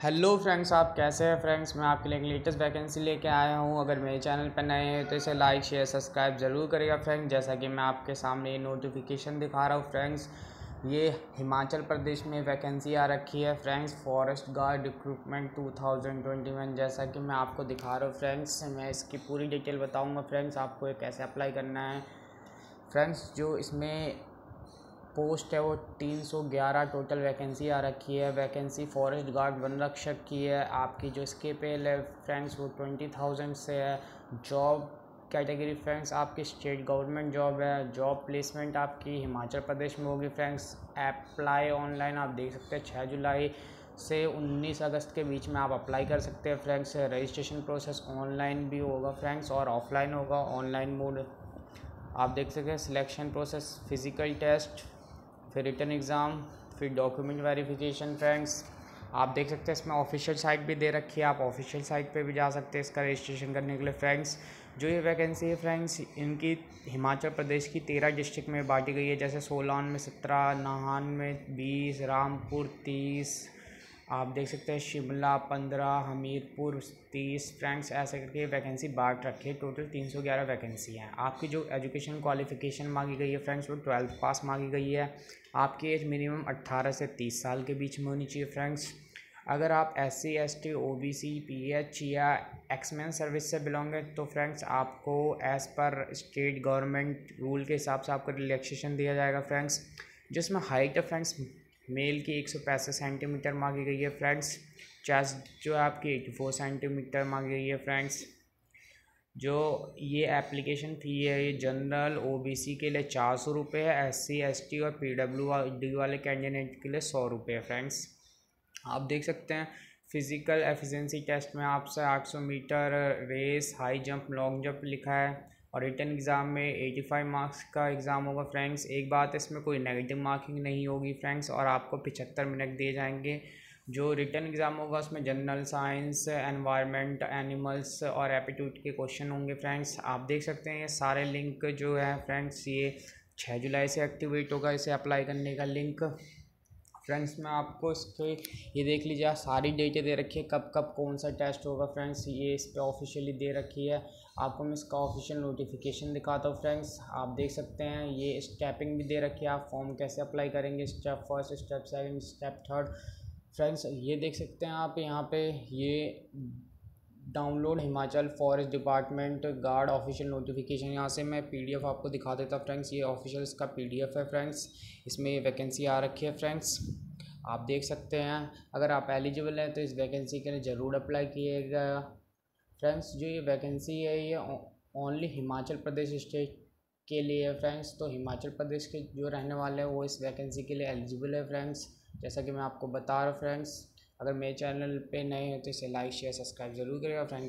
Hello friends, आप कैसे हैं फ्रेंड्स? मैं आपके लिए एक लेटेस्ट वैकेंसी लेके आया हूँ। अगर मेरे चैनल पर नए हैं तो इसे लाइक, शेयर, सब्सक्राइब ज़रूर करेगा फ्रेंड्स। जैसा कि मैं आपके सामने ये नोटिफिकेशन दिखा रहा हूँ फ्रेंड्स, ये हिमाचल प्रदेश में वैकेंसी आ रखी है फ्रेंड्स। फॉरेस्ट गार्ड रिक्रूटमेंट 2021 जैसा कि मैं आपको दिखा रहा हूँ फ्रेंड्स। मैं इसकी पूरी डिटेल बताऊँगा फ्रेंड्स, आपको कैसे अप्लाई करना है। फ्रेंड्स, जो इसमें पोस्ट है वो तीन सौ ग्यारह टोटल वैकेंसी आ रखी है। वैकेंसी फॉरेस्ट गार्ड वन रक्षक की है। आपकी जो इसके पेल है फ्रेंड्स वो ट्वेंटी थाउज़ेंड से है। जॉब कैटेगरी फ्रेंड्स आपकी स्टेट गवर्नमेंट जॉब है। जॉब प्लेसमेंट आपकी हिमाचल प्रदेश में होगी फ्रेंड्स अप्लाई ऑनलाइन आप देख सकते हैं छः जुलाई से 19 अगस्त के बीच में आप अप्लाई कर सकते हैं फ्रेंड्स रजिस्ट्रेशन प्रोसेस ऑनलाइन भी होगा फ्रेंड्स और ऑफलाइन होगा ऑनलाइन मोड आप देख सकते हैं सिलेक्शन प्रोसेस फ़िज़िकल टेस्ट फिर रिटर्न एग्ज़ाम, फिर डॉक्यूमेंट वेरिफिकेशन फ्रेंड्स आप देख सकते हैं इसमें ऑफिशियल साइट भी दे रखी है। आप ऑफिशियल साइट पे भी जा सकते हैं इसका रजिस्ट्रेशन करने के लिए फ्रेंड्स जो ये वैकेंसी है फ्रेंड्स इनकी हिमाचल प्रदेश की तेरह डिस्ट्रिक्ट में बांटी गई है। जैसे सोलान में सत्रह, नाहन में बीस, रामपुर तीस आप देख सकते हैं शिमला, पंद्रह, हमीरपुर, तीस फ्रेंड्स ऐसे करके वैकेंसी बांट रखी है। टोटल तीन सौ ग्यारह वैकेंसी हैं। आपकी जो एजुकेशन क्वालिफिकेशन मांगी गई है फ्रेंड्स वो ट्वेल्थ पास मांगी गई है। आपकी एज मिनिमम अट्ठारह से तीस साल के बीच में होनी चाहिए फ्रेंड्स अगर आप S C S T O B C P H या एक्समैन सर्विस से बिलोंग है तो फ्रेंड्स आपको as per state government rule के हिसाब से आपको रिलैक्सेशन दिया जाएगा फ्रेंड्स जिसमें हाइट फ्रेंड्स मेल की एक सौ पैंसठ सेंटीमीटर मांगी गई है, फ्रेंड्स। चेस्ट जो है आपकी एटी फोर सेंटीमीटर मांगी गई है, फ्रेंड्स। जो ये एप्लीकेशन फ़ी है ये जनरल ओबीसी के लिए चार सौ रुपये है एससी एसटी और पीडब्ल्यू डी वाले कैंडिडेट के लिए सौ रुपये है, फ्रेंड्स। आप देख सकते हैं फ़िज़िकल एफिशिएंसी टेस्ट में आपसे 800 metre race high jump long jump लिखा है। और रिटर्न एग्ज़ाम में 85 मार्क्स का एग्ज़ाम होगा फ्रेंड्स। एक बात, इसमें कोई नेगेटिव मार्किंग नहीं होगी फ्रेंड्स और आपको पिछहत्तर मिनट दिए जाएँगे। जो रिटर्न एग्ज़ाम होगा, उसमें जनरल साइंस, एनवायरनमेंट, एनिमल्स और एप्टीट्यूड के क्वेश्चन होंगे फ्रेंड्स। आप देख सकते हैं, ये सारे लिंक जो है फ्रेंड्स, ये छः जुलाई से एक्टिवेट होगा इसे अप्लाई करने का लिंक। फ्रेंड्स, मैं आपको इसके, ये देख लीजिए सारी डेटें दे रखी है। कब कब कौन सा टेस्ट होगा फ्रेंड्स, ये इस पर ऑफिशियली दे रखी है। आपको मैं इसका ऑफिशियल नोटिफिकेशन दिखाता हूँ फ्रेंड्स। आप देख सकते हैं, ये स्टेपिंग भी दे रखी है। आप फॉर्म कैसे अप्लाई करेंगे, step first, step second, step third. Friends, ये देख सकते हैं आप, यहाँ पे ये download Himachal forest department guard official notification. यहाँ से मैं पीडीएफ आपको दिखा देता फ्रेंड्स। ये ऑफिशियल इसका पीडीएफ है फ्रेंड्स। इसमें वैकेंसी आ रखी है फ्रेंड्स। आप देख सकते हैं। अगर आप एलिजिबल हैं तो इस वैकेंसी के लिए ज़रूर अप्लाई किएगा। फ्रेंड्स, जो ये वैकेंसी है, ये ओनली हिमाचल प्रदेश स्टेट के लिए है फ्रेंड्स। तो हिमाचल प्रदेश के जो रहने वाले हैं, वो इस वैकेंसी के लिए एलिजिबल है फ्रेंड्स। जैसा कि मैं आपको बता रहा हूँ फ्रेंड्स। अगर मेरे चैनल पे नए हो तो इसे लाइक शेयर सब्सक्राइब ज़रूर करेगा फ्रेंड्स